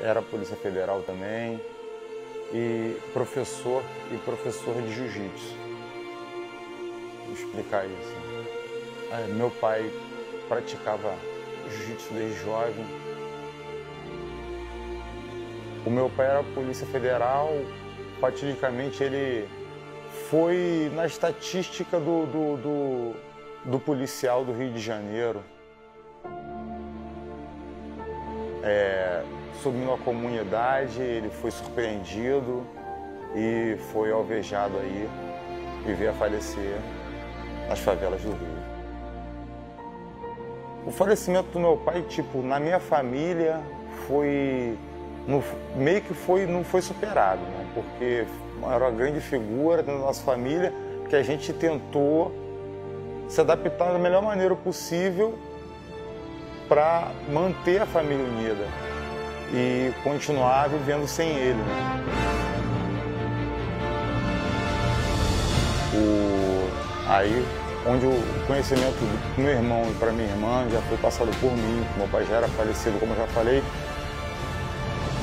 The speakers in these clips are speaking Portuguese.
era Polícia Federal também, e professor e professor de jiu-jitsu. Explicar isso. É, meu pai praticava jiu-jitsu desde jovem. O meu pai era Polícia Federal, fatidicamente ele foi na estatística do, do, do, do policial do Rio de Janeiro. É, subindo comunidade, ele foi surpreendido e foi alvejado aí e veio a falecer nas favelas do Rio. O falecimento do meu pai, tipo, na minha família foi no, meio que foi não foi superado, né? Porque era uma grande figura da nossa família que a gente tentou se adaptar da melhor maneira possível para manter a família unida e continuar vivendo sem ele. Né? O, aí, onde o conhecimento do meu irmão e para minha irmã já foi passado por mim, meu pai já era falecido, como eu já falei,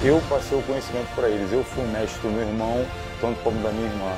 eu passei o conhecimento para eles. Eu fui o mestre do meu irmão, tanto como da minha irmã.